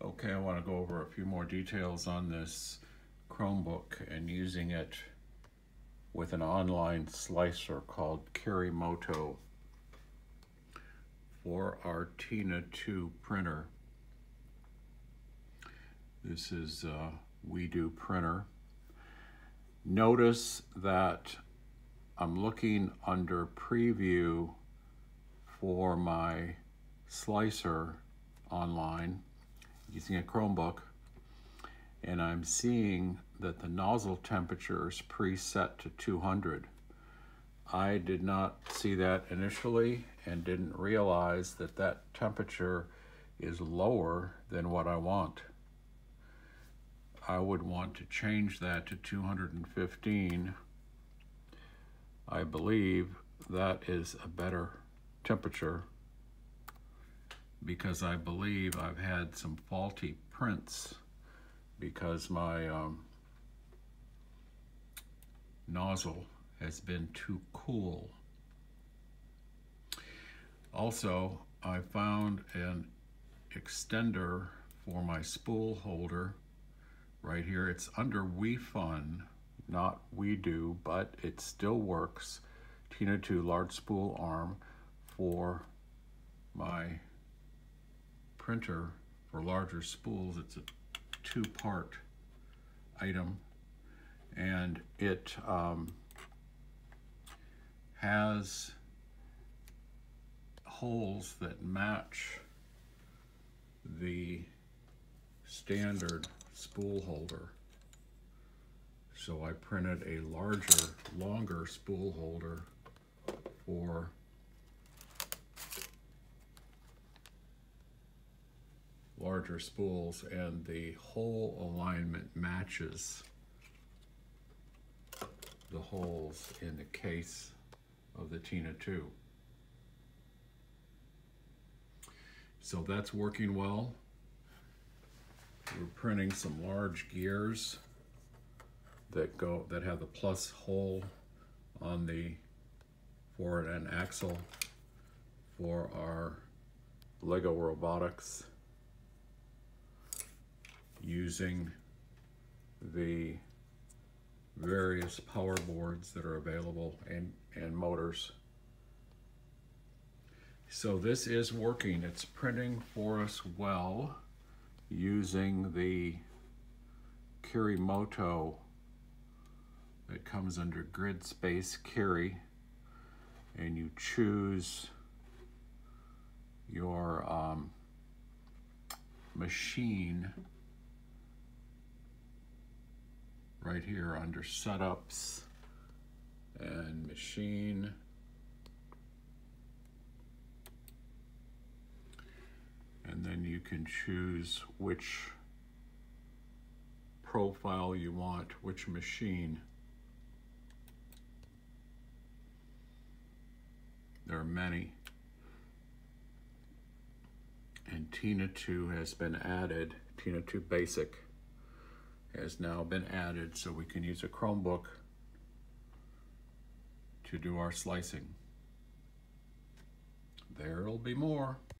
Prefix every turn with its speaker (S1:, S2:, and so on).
S1: Okay, I want to go over a few more details on this Chromebook and using it with an online slicer called Kiri:Moto for our Tina 2 printer. This is a Weedo printer. Notice that I'm looking under preview for my slicer online using a Chromebook and I'm seeing that the nozzle temperature is preset to 200. I did not see that initially and didn't realize that that temperature is lower than what I want. I would want to change that to 215. I believe that is a better temperature because I believe I've had some faulty prints because my um, nozzle has been too cool. Also, I found an extender for my spool holder right here. It's under WeFun, not Weedo, but it still works. Tina 2 large spool arm for my printer for larger spools. It's a two-part item and it um, has holes that match the standard spool holder. So I printed a larger, longer spool holder for larger spools and the hole alignment matches the holes in the case of the Tina 2. So that's working well. We're printing some large gears that go that have the plus hole on the forward and axle for our Lego Robotics using the various power boards that are available and, and motors. So this is working. It's printing for us well using the Kiri:Moto that comes under Grid Space Kiri and you choose your um, machine right here under setups and machine. And then you can choose which profile you want, which machine. There are many. And Tina 2 has been added, Tina 2 Basic has now been added so we can use a Chromebook to do our slicing. There'll be more.